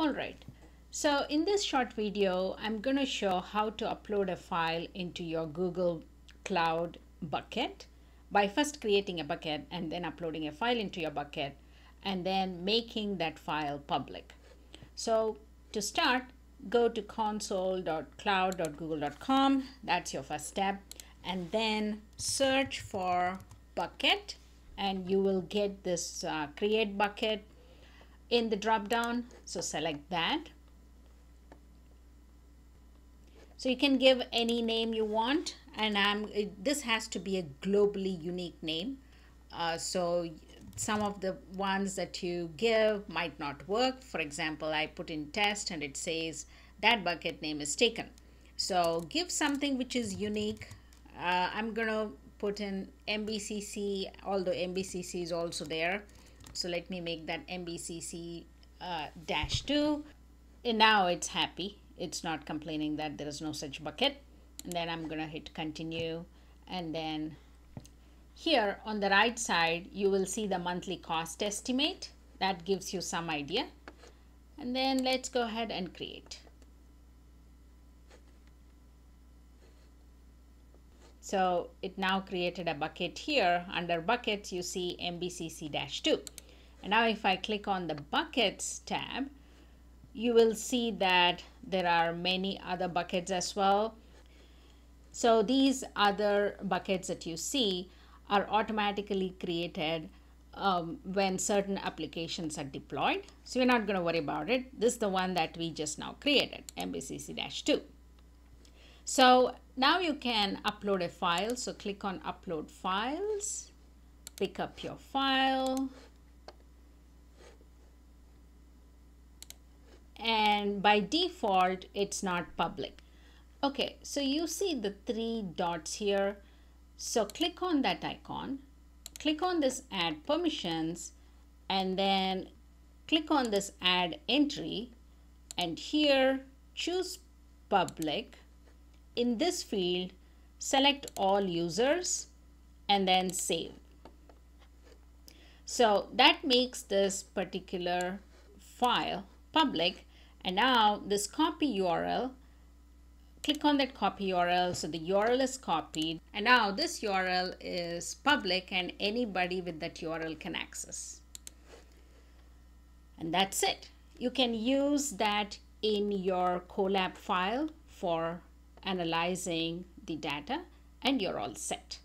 All right. So in this short video, I'm going to show how to upload a file into your Google Cloud bucket by first creating a bucket and then uploading a file into your bucket and then making that file public. So to start, go to console.cloud.google.com. That's your first step. And then search for bucket and you will get this uh, create bucket in the drop down. So select that. So you can give any name you want and I'm, it, this has to be a globally unique name. Uh, so some of the ones that you give might not work. For example, I put in test and it says that bucket name is taken. So give something which is unique. Uh, I'm to put in MBCC, although MBCC is also there. So let me make that MBCC uh, dash 2. And now it's happy. It's not complaining that there is no such bucket. And then I'm going to hit continue. And then here on the right side, you will see the monthly cost estimate. That gives you some idea. And then let's go ahead and create. So it now created a bucket here. Under buckets, you see MBCC-2. And now if I click on the buckets tab, you will see that there are many other buckets as well. So these other buckets that you see are automatically created um, when certain applications are deployed. So we're not going to worry about it. This is the one that we just now created, MBCC-2. So now you can upload a file. So click on upload files, pick up your file, and by default it's not public. Okay, so you see the three dots here. So click on that icon, click on this add permissions and then click on this add entry and here choose public. In this field, select all users and then save. So that makes this particular file public and now this copy URL, click on that copy URL. So the URL is copied. And now this URL is public and anybody with that URL can access. And that's it. You can use that in your Colab file for analyzing the data and you're all set.